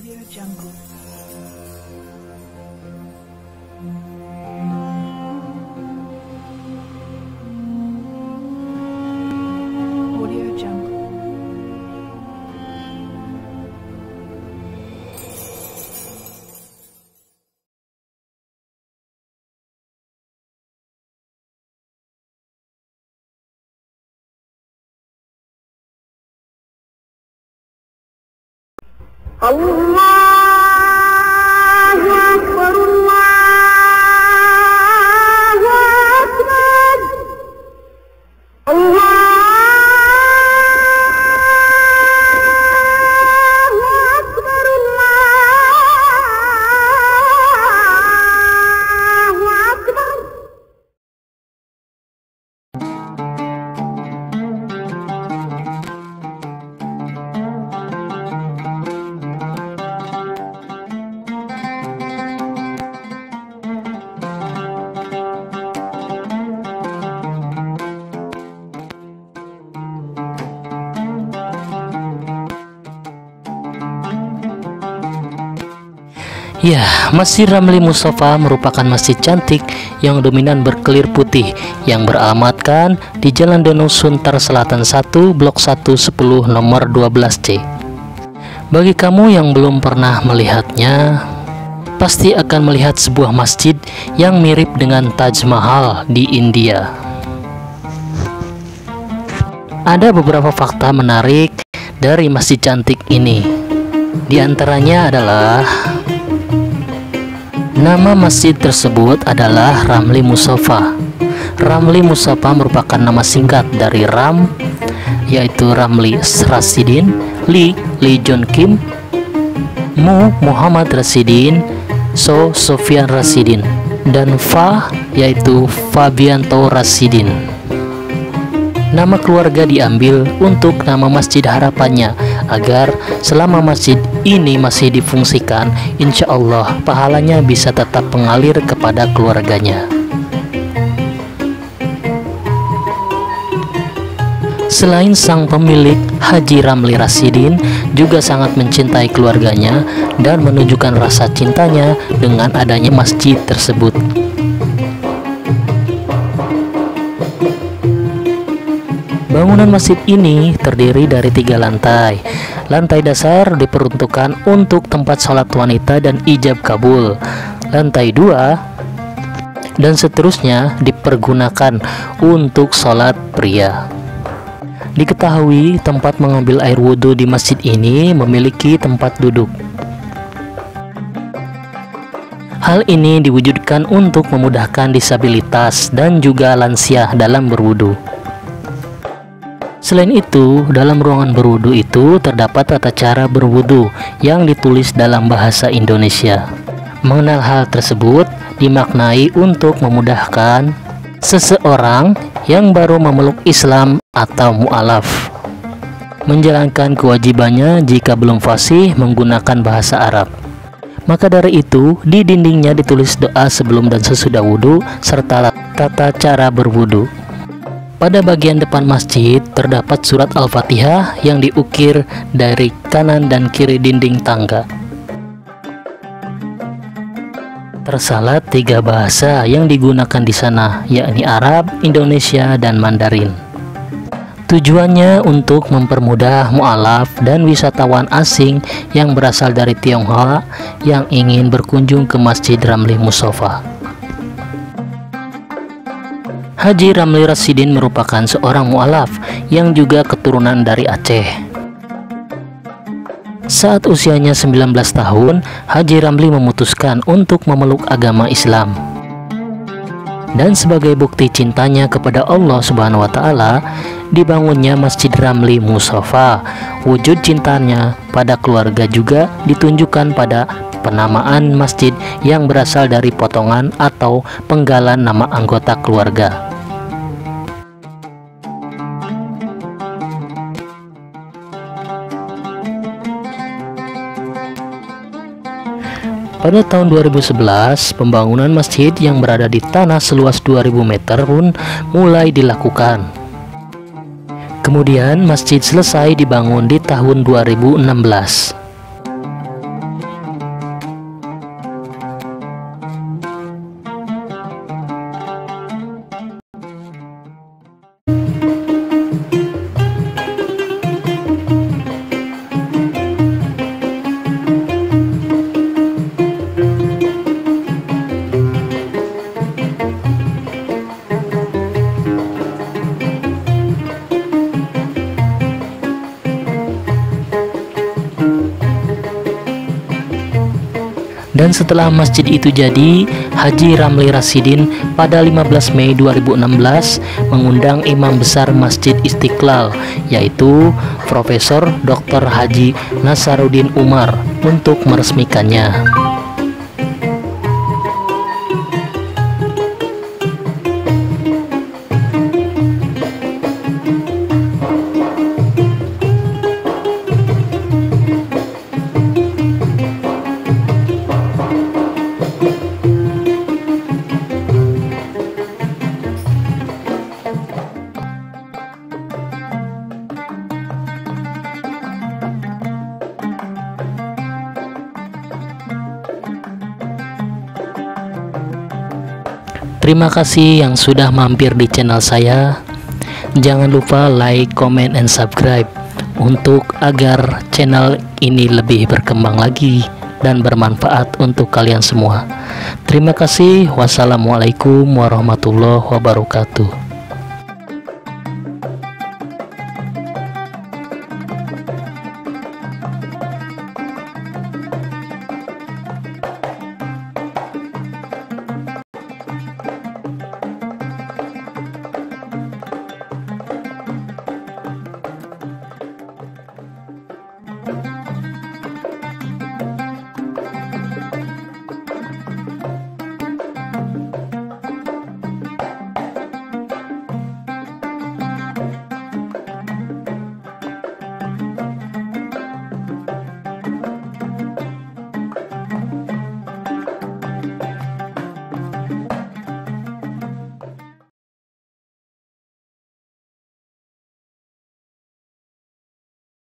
Audio Jungle. 啊呜！Ya, Masjid Ramli Mustafa merupakan masjid cantik yang dominan berkelir putih yang beralamatkan di Jalan Danau Sunter Selatan 1, Blok 110 nomor 12C. Bagi kamu yang belum pernah melihatnya, pasti akan melihat sebuah masjid yang mirip dengan Taj Mahal di India. Ada beberapa fakta menarik dari masjid cantik ini. Di antaranya adalah Nama masjid tersebut adalah Ramli Musafa. Ramli Musafa merupakan nama singkat dari Ram, yaitu Ramli Rasidin, Li Li John Kim, Mu Muhammad Rasidin, So Sofian Rasidin, dan Fa yaitu Fabianto Rasidin. Nama keluarga diambil untuk nama masjid harapannya agar selama masjid ini masih difungsikan, insya Allah pahalanya bisa tetap mengalir kepada keluarganya. Selain sang pemilik Haji Ramli Rasidin juga sangat mencintai keluarganya dan menunjukkan rasa cintanya dengan adanya masjid tersebut. Bangunan masjid ini terdiri dari tiga lantai. Lantai dasar diperuntukkan untuk tempat sholat wanita dan ijab kabul. Lantai dua dan seterusnya dipergunakan untuk sholat pria. Diketahui tempat mengambil air wudhu di masjid ini memiliki tempat duduk. Hal ini diwujudkan untuk memudahkan disabilitas dan juga lansia dalam berwudhu. Selain itu, dalam ruangan berwudu itu terdapat tata cara berwudu yang ditulis dalam bahasa Indonesia. Mengenal hal tersebut dimaknai untuk memudahkan seseorang yang baru memeluk Islam atau mu'alaf menjalankan kewajibannya jika belum fasih menggunakan bahasa Arab. Maka dari itu, di dindingnya ditulis doa sebelum dan sesudah wudhu serta tata cara berwudhu. Pada bagian depan masjid terdapat surat Al-Fatihah yang diukir dari kanan dan kiri dinding tangga. Tersalat tiga bahasa yang digunakan di sana, yakni Arab, Indonesia, dan Mandarin. Tujuannya untuk mempermudah mu'alaf dan wisatawan asing yang berasal dari Tionghoa yang ingin berkunjung ke Masjid Ramli Mustafa. Haji Ramli Rasidin merupakan seorang mu'alaf yang juga keturunan dari Aceh. Saat usianya 19 tahun, Haji Ramli memutuskan untuk memeluk agama Islam. Dan sebagai bukti cintanya kepada Allah Subhanahu wa taala, dibangunnya Masjid Ramli Musafa. Wujud cintanya pada keluarga juga ditunjukkan pada penamaan masjid yang berasal dari potongan atau penggalan nama anggota keluarga. Pada tahun 2011, pembangunan masjid yang berada di tanah seluas 2000 meter pun mulai dilakukan. Kemudian masjid selesai dibangun di tahun 2016. Dan setelah masjid itu jadi, Haji Ramli Rasidin pada 15 Mei 2016 mengundang imam besar Masjid Istiqlal yaitu Profesor Dr. Haji Nasaruddin Umar untuk meresmikannya. Terima kasih yang sudah mampir di channel saya. Jangan lupa like, comment, and subscribe untuk agar channel ini lebih berkembang lagi dan bermanfaat untuk kalian semua. Terima kasih. Wassalamualaikum warahmatullahi wabarakatuh.